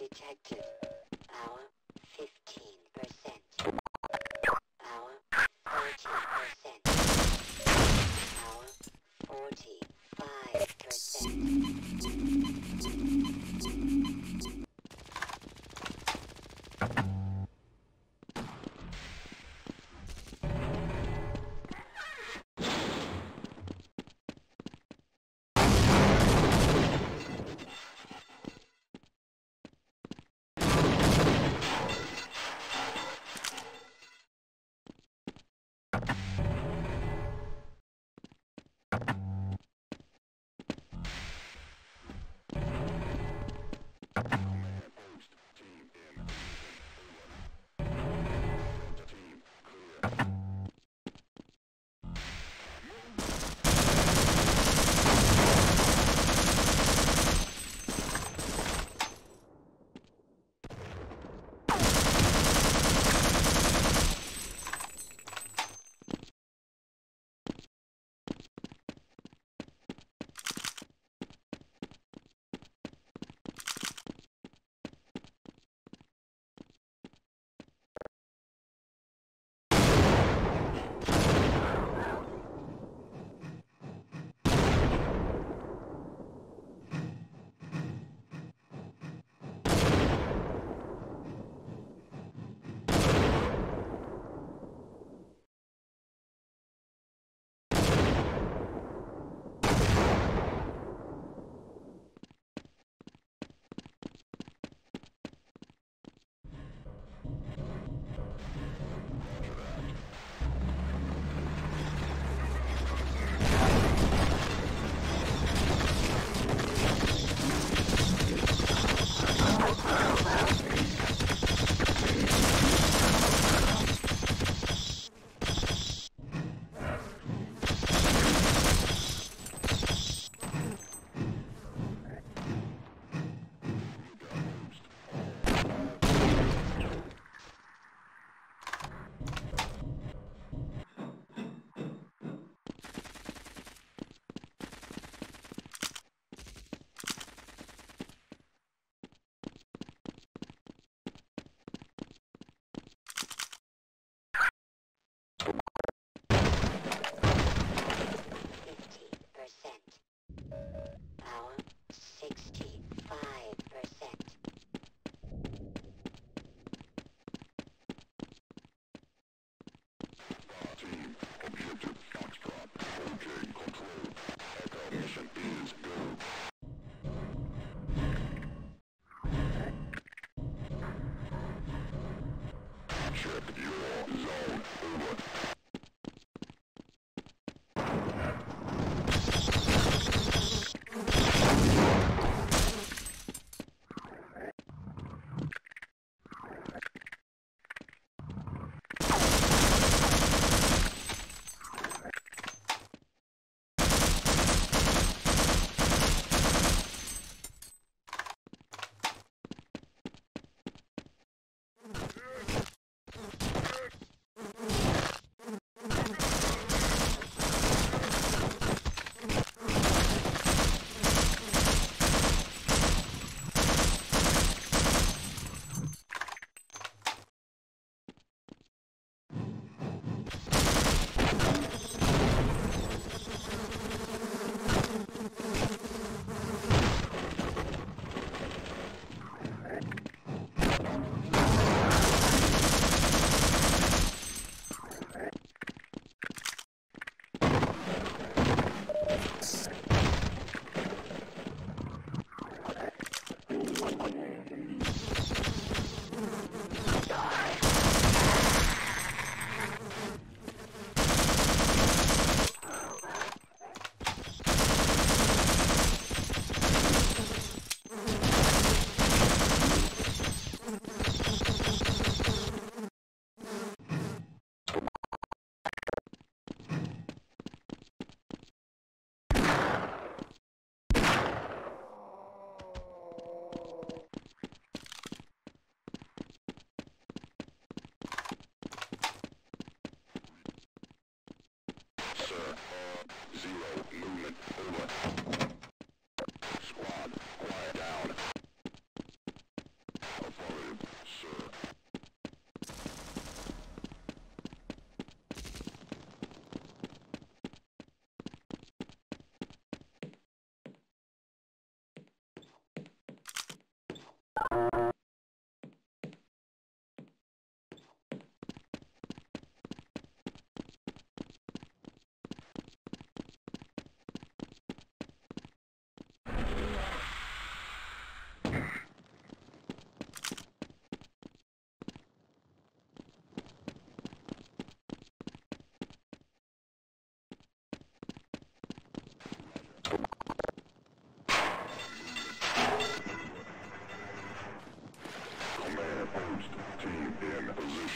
detected. Hour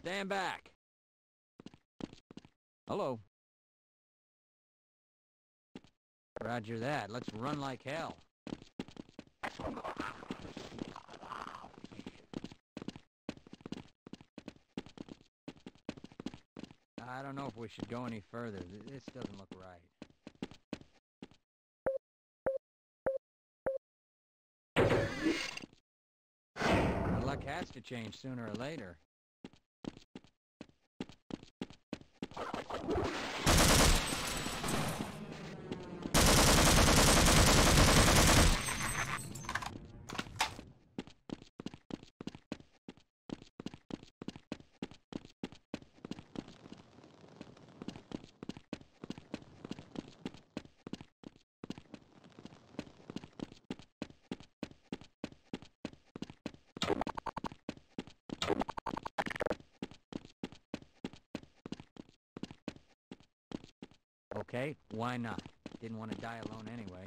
Stand back. Hello. Roger that. Let's run like hell. I don't know if we should go any further. This doesn't look right. Our luck has to change sooner or later. Okay, why not? Didn't want to die alone anyway.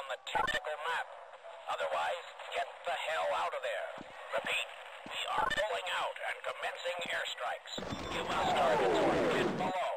On the tactical map. Otherwise, get the hell out of there. Repeat, we are pulling out and commencing airstrikes. Us targets or get below.